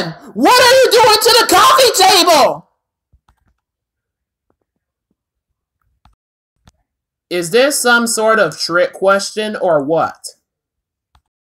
doing? what are you doing to the coffee table? Is this some sort of trick question or what?